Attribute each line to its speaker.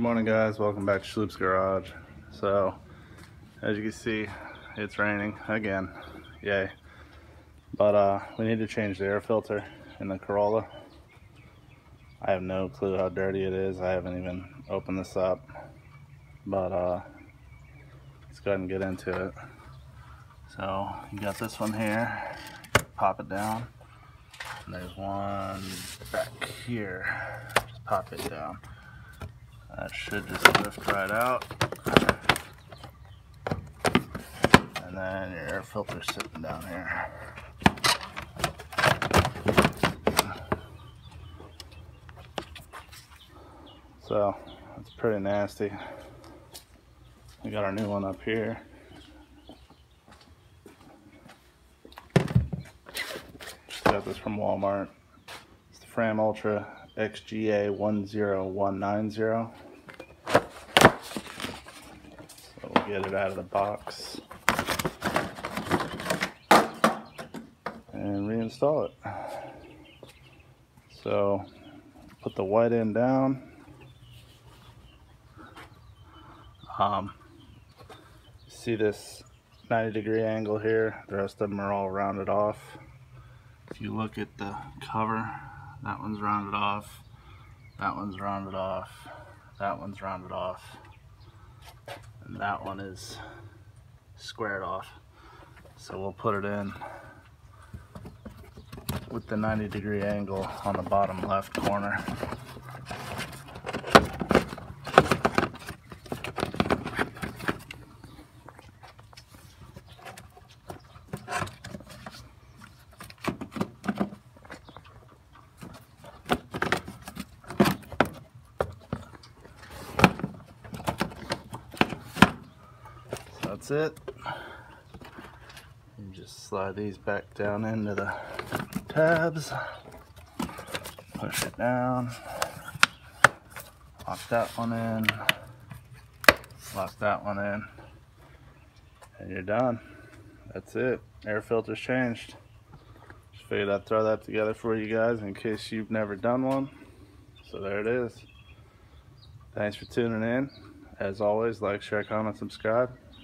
Speaker 1: Good morning guys, welcome back to Schlup's Garage. So, as you can see, it's raining again, yay. But uh, we need to change the air filter in the Corolla. I have no clue how dirty it is, I haven't even opened this up. But uh, let's go ahead and get into it. So, you got this one here, pop it down. And there's one back here, just pop it down. That should just lift right out. And then your air filter sitting down here. So, that's pretty nasty. We got our new one up here. Just got this from Walmart. It's the Fram Ultra XGA 10190. So we'll get it out of the box and reinstall it. So put the white end down. Um, see this 90 degree angle here, the rest of them are all rounded off. If you look at the cover, that one's rounded off. That one's rounded off. That one's rounded off. And that one is squared off. So we'll put it in with the 90 degree angle on the bottom left corner. That's it. And just slide these back down into the tabs. Push it down. Lock that one in. Lock that one in. And you're done. That's it. Air filter's changed. Just figured I'd throw that together for you guys in case you've never done one. So there it is. Thanks for tuning in. As always, like, share, comment, subscribe